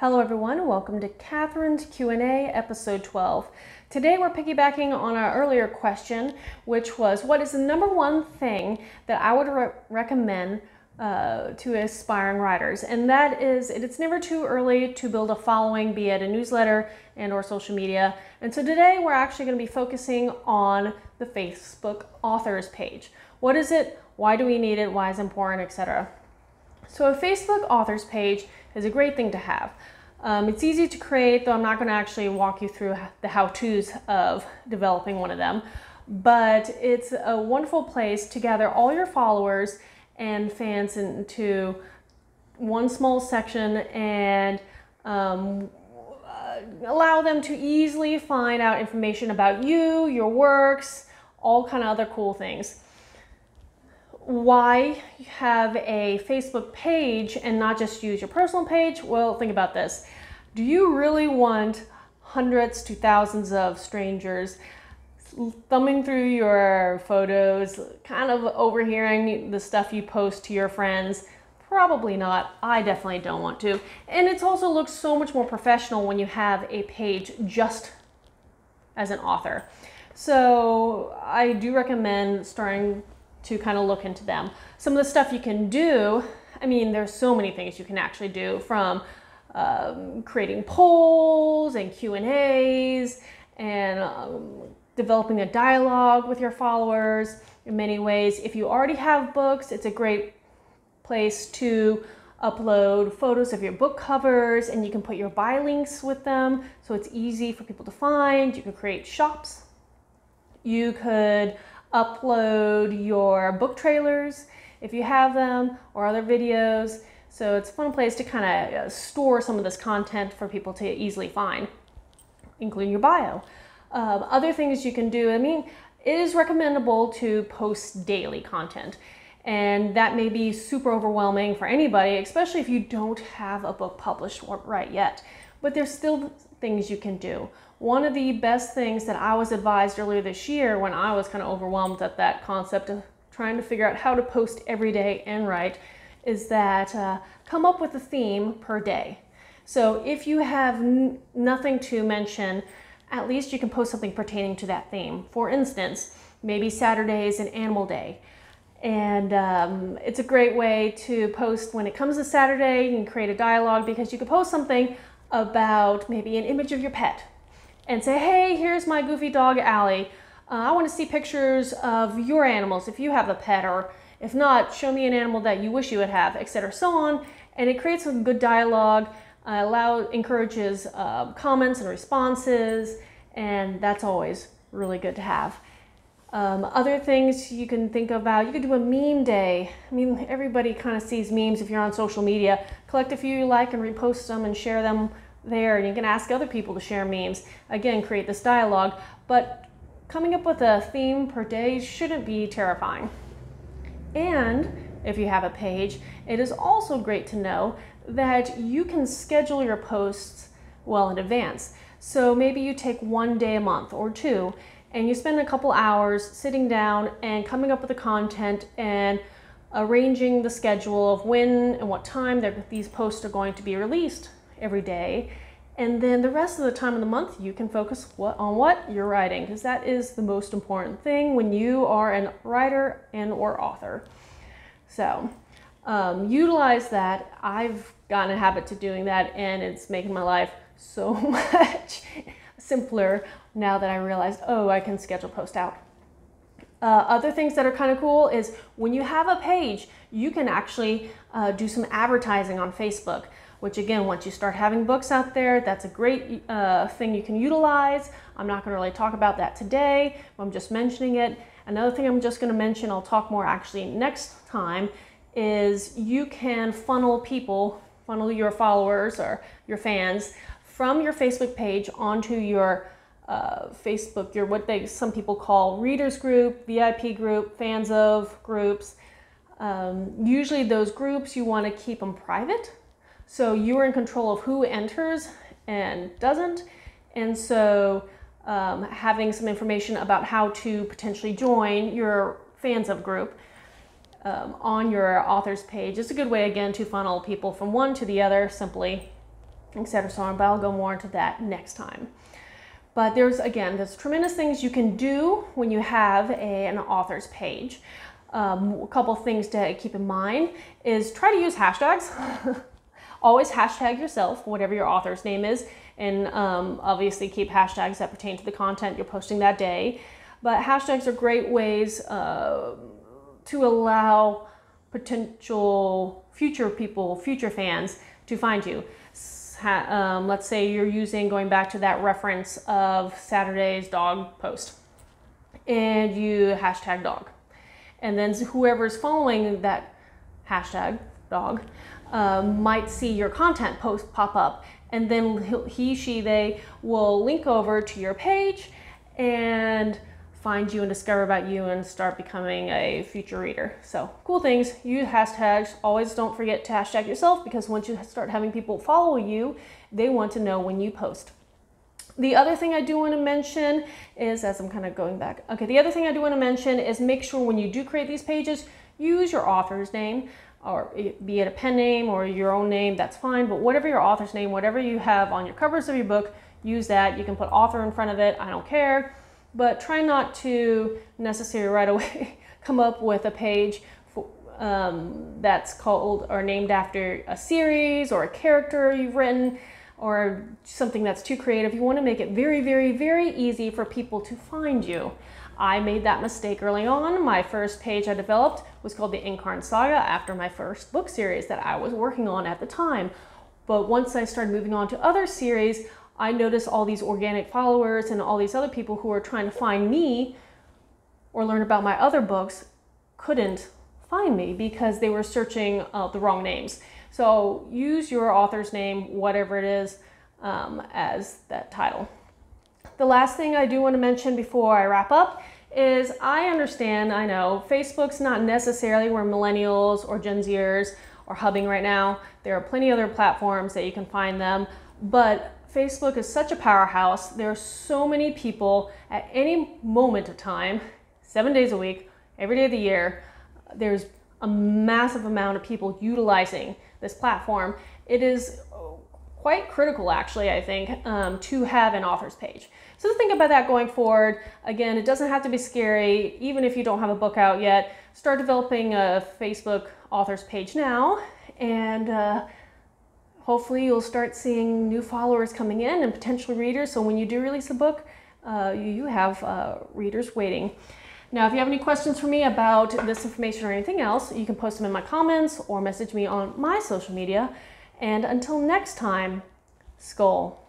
Hello everyone, welcome to Katharine's Q&A episode 12. Today we're piggybacking on our earlier question, which was what is the number one thing that I would re recommend uh, to aspiring writers? And that is it's never too early to build a following, be it a newsletter and or social media. And so today we're actually going to be focusing on the Facebook authors page. What is it? Why do we need it? Why is it important, etc. So a Facebook authors page is a great thing to have. Um, it's easy to create, though I'm not going to actually walk you through the how-tos of developing one of them. But it's a wonderful place to gather all your followers and fans into one small section and um, uh, allow them to easily find out information about you, your works, all kind of other cool things why have a Facebook page and not just use your personal page? Well, think about this. Do you really want hundreds to thousands of strangers thumbing through your photos, kind of overhearing the stuff you post to your friends? Probably not. I definitely don't want to. And it also looks so much more professional when you have a page just as an author. So I do recommend starting to kind of look into them. Some of the stuff you can do, I mean, there's so many things you can actually do from um, creating polls and Q and A's and um, developing a dialogue with your followers in many ways. If you already have books, it's a great place to upload photos of your book covers and you can put your buy links with them so it's easy for people to find. You can create shops. You could upload your book trailers if you have them or other videos. So it's a fun place to kind of uh, store some of this content for people to easily find, including your bio. Um, other things you can do, I mean, it is recommendable to post daily content. And that may be super overwhelming for anybody, especially if you don't have a book published right yet. But there's still things you can do. One of the best things that I was advised earlier this year when I was kind of overwhelmed at that concept of trying to figure out how to post every day and write is that uh, come up with a theme per day. So if you have nothing to mention, at least you can post something pertaining to that theme. For instance, maybe Saturday is an animal day. And um, it's a great way to post when it comes to Saturday, you can create a dialogue because you could post something about maybe an image of your pet and say, hey, here's my goofy dog, Allie. Uh, I want to see pictures of your animals if you have a pet, or if not, show me an animal that you wish you would have, etc. So on. And it creates some good dialogue, uh, allow, encourages uh, comments and responses, and that's always really good to have. Um, other things you can think about, you could do a meme day. I mean, everybody kind of sees memes if you're on social media. Collect a few you like and repost them and share them there and you can ask other people to share memes. Again, create this dialogue, but coming up with a theme per day shouldn't be terrifying. And if you have a page, it is also great to know that you can schedule your posts well in advance. So maybe you take one day a month or two and you spend a couple hours sitting down and coming up with the content and arranging the schedule of when and what time these posts are going to be released every day. And then the rest of the time of the month, you can focus what, on what you're writing, because that is the most important thing when you are a writer and or author. So um, utilize that. I've gotten a habit to doing that, and it's making my life so much simpler now that I realized, oh, I can schedule post out. Uh, other things that are kind of cool is when you have a page, you can actually uh, do some advertising on Facebook which again, once you start having books out there, that's a great uh, thing you can utilize. I'm not going to really talk about that today. I'm just mentioning it. Another thing I'm just going to mention, I'll talk more actually next time, is you can funnel people, funnel your followers or your fans from your Facebook page onto your uh, Facebook, your what they some people call readers group, VIP group, fans of groups. Um, usually those groups you want to keep them private so you're in control of who enters and doesn't. And so um, having some information about how to potentially join your fans of group um, on your author's page is a good way again to funnel people from one to the other simply etc. So on, but I'll go more into that next time. But there's again, there's tremendous things you can do when you have a, an author's page. Um, a couple things to keep in mind is try to use hashtags. Always hashtag yourself, whatever your author's name is, and um, obviously keep hashtags that pertain to the content you're posting that day. But hashtags are great ways uh, to allow potential future people, future fans, to find you. Um, let's say you're using, going back to that reference of Saturday's dog post, and you hashtag dog. And then whoever's following that hashtag dog um, might see your content post pop up and then he, she, they will link over to your page and find you and discover about you and start becoming a future reader. So cool things, use hashtags. Always don't forget to hashtag yourself because once you start having people follow you, they want to know when you post. The other thing I do want to mention is, as I'm kind of going back, okay, the other thing I do want to mention is make sure when you do create these pages, use your author's name or be it a pen name or your own name, that's fine. But whatever your author's name, whatever you have on your covers of your book, use that. You can put author in front of it, I don't care. But try not to necessarily right away come up with a page for, um, that's called or named after a series or a character you've written or something that's too creative. You want to make it very, very, very easy for people to find you. I made that mistake early on. My first page I developed was called the Incarn Saga after my first book series that I was working on at the time. But once I started moving on to other series, I notice all these organic followers and all these other people who are trying to find me or learn about my other books couldn't find me because they were searching uh, the wrong names. So use your author's name, whatever it is, um, as that title. The last thing I do want to mention before I wrap up is I understand, I know, Facebook's not necessarily where millennials or Gen Zers are hubbing right now. There are plenty other platforms that you can find them, but Facebook is such a powerhouse. There are so many people at any moment of time, seven days a week, every day of the year. There's a massive amount of people utilizing this platform. It is quite critical, actually, I think, um, to have an author's page. So think about that going forward. Again, it doesn't have to be scary, even if you don't have a book out yet. Start developing a Facebook author's page now, and uh, hopefully you'll start seeing new followers coming in and potential readers. So when you do release a book, uh, you have uh, readers waiting. Now, if you have any questions for me about this information or anything else, you can post them in my comments or message me on my social media. And until next time, Skoal.